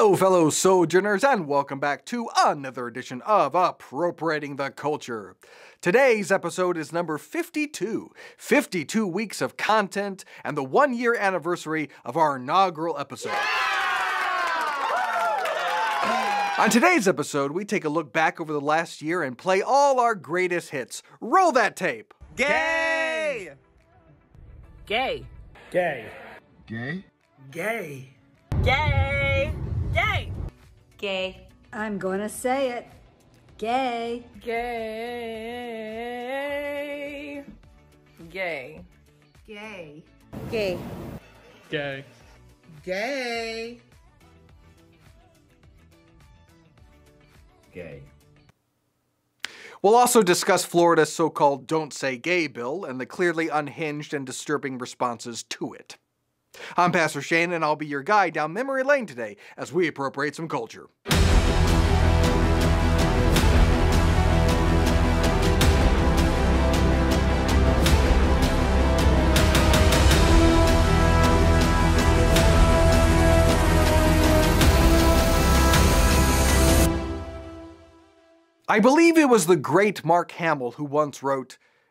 Hello, fellow sojourners, and welcome back to another edition of Appropriating the Culture. Today's episode is number 52 52 weeks of content and the one year anniversary of our inaugural episode. On today's episode, we take a look back over the last year and play all our greatest hits. Roll that tape! Gay! Gay. Gay. Gay? Gay. Gay. Gay. Gay. I'm gonna say it. Gay. Gay. Gay. Gay. Gay. Gay. Gay! Gay. We'll also discuss Florida's so called Don't Say Gay bill and the clearly unhinged and disturbing responses to it. I'm Pastor Shane, and I'll be your guide down memory lane today as we appropriate some culture. I believe it was the great Mark Hamill who once wrote,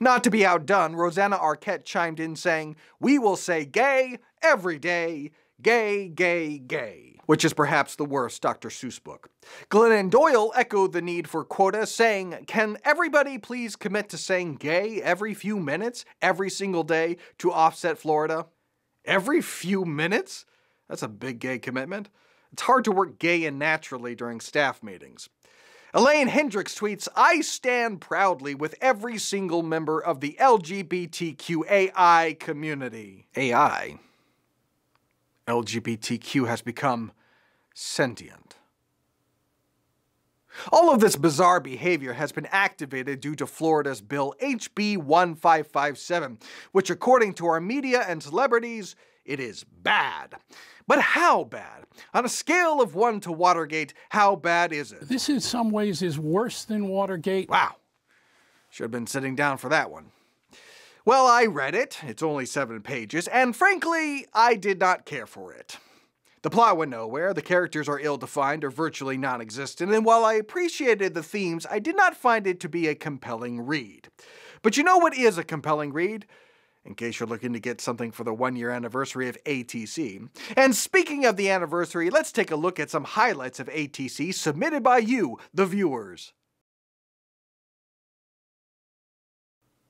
Not to be outdone, Rosanna Arquette chimed in saying, We will say gay every day, gay, gay, gay, which is perhaps the worst Dr. Seuss book. Glennon Doyle echoed the need for quota, saying, Can everybody please commit to saying gay every few minutes, every single day, to offset Florida? Every few minutes? That's a big gay commitment. It's hard to work gay and naturally during staff meetings. Elaine Hendrix tweets, I stand proudly with every single member of the LGBTQAI community. AI? LGBTQ has become sentient. All of this bizarre behavior has been activated due to Florida's Bill HB 1557, which, according to our media and celebrities, it is bad. But how bad? On a scale of 1 to Watergate, how bad is it? This in some ways is worse than Watergate. Wow. Should have been sitting down for that one. Well, I read it. It's only seven pages, and frankly, I did not care for it. The plot went nowhere, the characters are ill defined or virtually non existent, and while I appreciated the themes, I did not find it to be a compelling read. But you know what is a compelling read? In case you're looking to get something for the one year anniversary of ATC. And speaking of the anniversary, let's take a look at some highlights of ATC submitted by you, the viewers.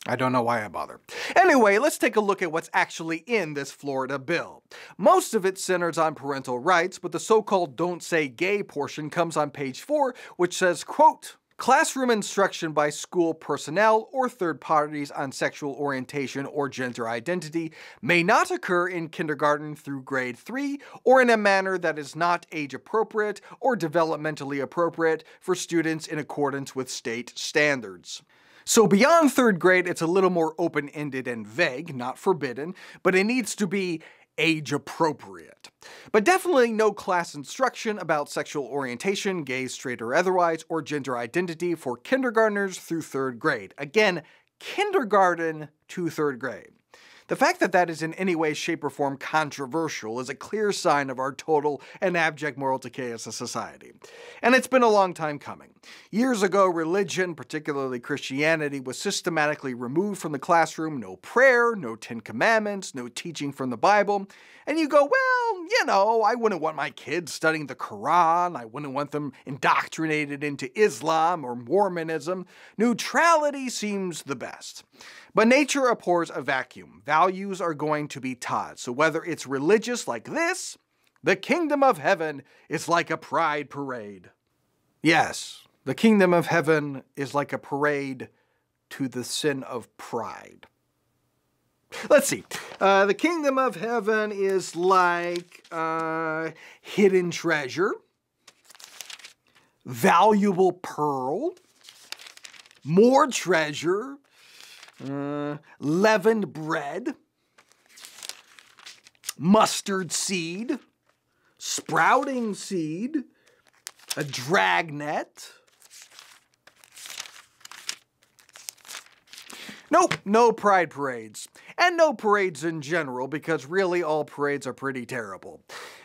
I don't know why I bother. Anyway, let's take a look at what's actually in this Florida bill. Most of it centers on parental rights, but the so-called don't say gay portion comes on page 4, which says, quote, Classroom instruction by school personnel or third parties on sexual orientation or gender identity may not occur in kindergarten through grade 3 or in a manner that is not age appropriate or developmentally appropriate for students in accordance with state standards. So beyond third grade, it's a little more open ended and vague, not forbidden, but it needs to be age appropriate. But definitely no class instruction about sexual orientation, gay, straight, or otherwise, or gender identity for kindergartners through third grade. Again, kindergarten to third grade. The fact that that is in any way, shape, or form controversial is a clear sign of our total and abject moral decay as a society. And it's been a long time coming. Years ago, religion, particularly Christianity, was systematically removed from the classroom no prayer, no Ten Commandments, no teaching from the Bible. And you go, well, you know, I wouldn't want my kids studying the Quran, I wouldn't want them indoctrinated into Islam or Mormonism. Neutrality seems the best. But nature abhors a vacuum. Values are going to be taught. So whether it's religious like this, the kingdom of heaven is like a pride parade. Yes, the kingdom of heaven is like a parade to the sin of pride. Let's see. Uh, the kingdom of heaven is like uh, hidden treasure. valuable pearl, more treasure, uh, leavened bread, mustard seed, sprouting seed, a dragnet. Nope, no pride parades. And no parades in general, because really all parades are pretty terrible.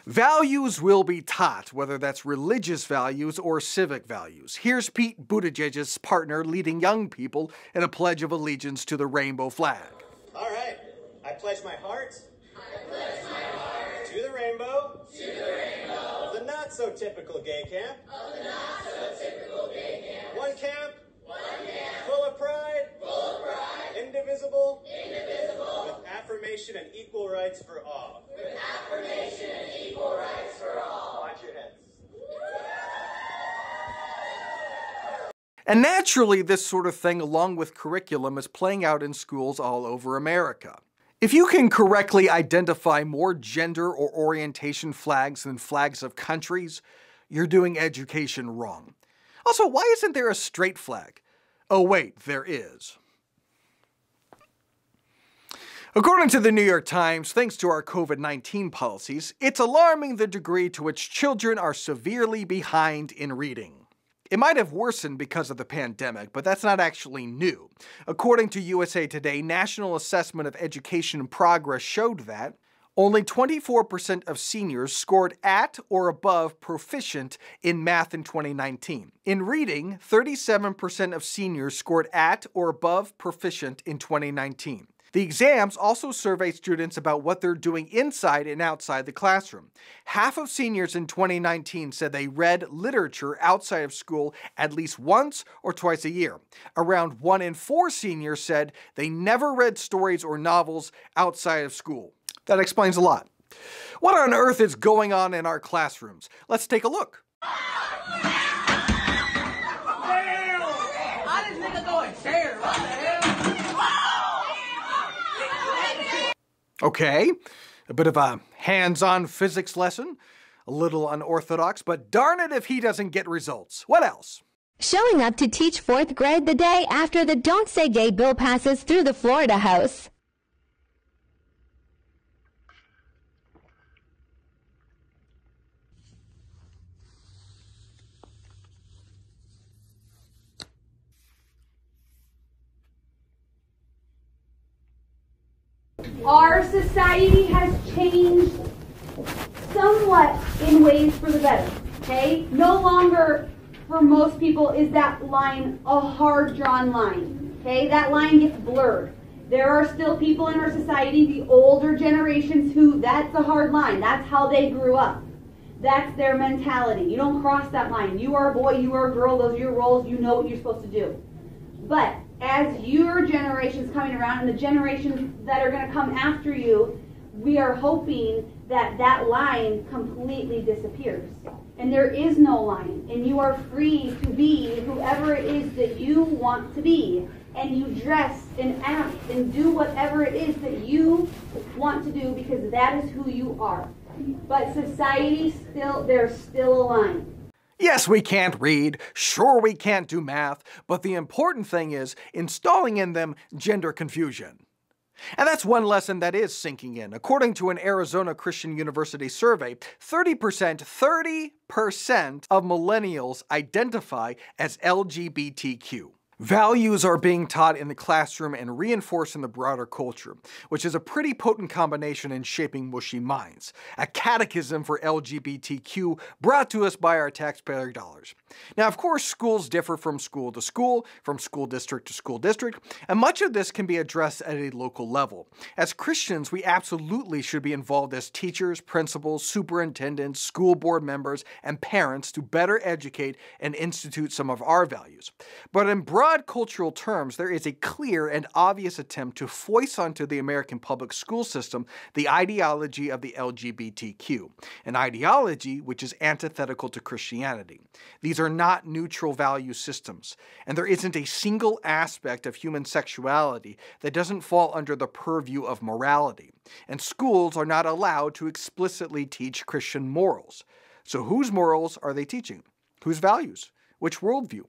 Values will be taught, whether that's religious values or civic values. Here's Pete Buttigieg's partner leading young people in a pledge of allegiance to the rainbow flag. All right. I pledge my heart. I pledge my heart. To the rainbow. To the rainbow. Of the not so typical gay camp. Of the not so typical gay camp. One camp. One camp. Full of pride. Full of pride. Indivisible. Indivisible. With affirmation and equal rights for all. With affirmation and equal rights for all. Watch your heads. And naturally, this sort of thing, along with curriculum, is playing out in schools all over America. If you can correctly identify more gender or orientation flags than flags of countries, you're doing education wrong. Also, why isn't there a straight flag? Oh, wait, there is. According to the New York Times, thanks to our COVID 19 policies, it's alarming the degree to which children are severely behind in reading. It might have worsened because of the pandemic, but that's not actually new. According to USA Today, National Assessment of Education Progress showed that only 24% of seniors scored at or above proficient in math in 2019. In reading, 37% of seniors scored at or above proficient in 2019. The exams also survey students about what they're doing inside and outside the classroom. Half of seniors in 2019 said they read literature outside of school at least once or twice a year. Around one in four seniors said they never read stories or novels outside of school. That explains a lot. What on earth is going on in our classrooms? Let's take a look. Okay, a bit of a hands on physics lesson. A little unorthodox, but darn it if he doesn't get results. What else? Showing up to teach fourth grade the day after the Don't Say Gay bill passes through the Florida House. Our society has changed somewhat in ways for the better. Okay? No longer, for most people, is that line a hard drawn line. Okay? That line gets blurred. There are still people in our society, the older generations, who that's a hard line. That's how they grew up. That's their mentality. You don't cross that line. You are a boy, you are a girl, those are your roles, you know what you're supposed to do. But as your generation's coming around and the generations that are going to come after you, we are hoping that that line completely disappears. And there is no line. And you are free to be whoever it is that you want to be. And you dress and act and do whatever it is that you want to do because that is who you are. But society still, there's still a line. Yes, we can't read, sure, we can't do math, but the important thing is installing in them gender confusion. And that's one lesson that is sinking in. According to an Arizona Christian University survey, 30%, 30% of millennials identify as LGBTQ. Values are being taught in the classroom and reinforced in the broader culture, which is a pretty potent combination in shaping mushy minds. A catechism for LGBTQ brought to us by our taxpayer dollars. Now, of course, schools differ from school to school, from school district to school district, and much of this can be addressed at a local level. As Christians, we absolutely should be involved as teachers, principals, superintendents, school board members, and parents to better educate and institute some of our values. But in broad cultural terms, there is a clear and obvious attempt to foist onto the American public school system the ideology of the LGBTQ, an ideology which is antithetical to Christianity. These are not neutral value systems, and there isn't a single aspect of human sexuality that doesn't fall under the purview of morality, and schools are not allowed to explicitly teach Christian morals. So, whose morals are they teaching? Whose values? Which worldview?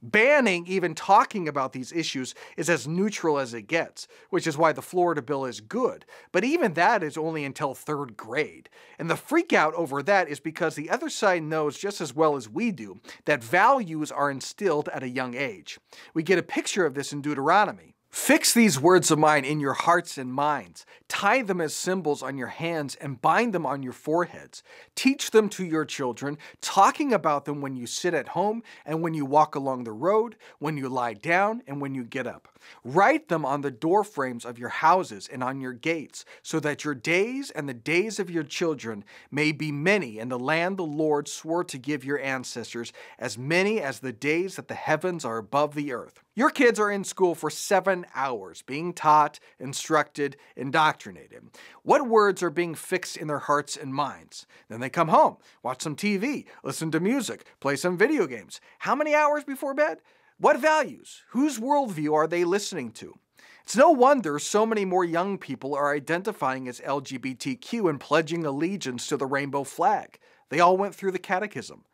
Banning even talking about these issues is as neutral as it gets, which is why the Florida bill is good. But even that is only until third grade. And the freakout over that is because the other side knows just as well as we do that values are instilled at a young age. We get a picture of this in Deuteronomy. Fix these words of mine in your hearts and minds. Tie them as symbols on your hands and bind them on your foreheads. Teach them to your children, talking about them when you sit at home and when you walk along the road, when you lie down and when you get up. Write them on the door frames of your houses and on your gates, so that your days and the days of your children may be many in the land the Lord swore to give your ancestors, as many as the days that the heavens are above the earth. Your kids are in school for seven hours, being taught, instructed, indoctrinated. What words are being fixed in their hearts and minds? Then they come home, watch some TV, listen to music, play some video games. How many hours before bed? What values? Whose worldview are they listening to? It's no wonder so many more young people are identifying as LGBTQ and pledging allegiance to the rainbow flag. They all went through the catechism.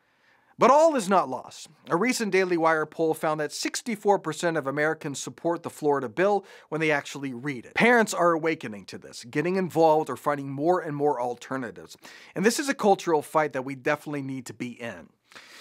But all is not lost. A recent Daily Wire poll found that 64% of Americans support the Florida bill when they actually read it. Parents are awakening to this, getting involved or finding more and more alternatives. And this is a cultural fight that we definitely need to be in.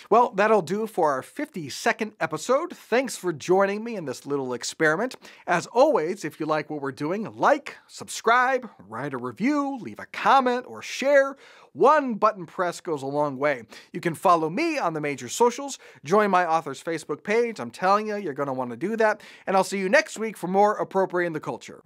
Well, that'll do for our 52nd episode. Thanks for joining me in this little experiment. As always, if you like what we're doing, like, subscribe, write a review, leave a comment, or share. One button press goes a long way. You can follow me on the major socials, join my author's Facebook page. I'm telling you, you're going to want to do that. And I'll see you next week for more Appropriating the Culture.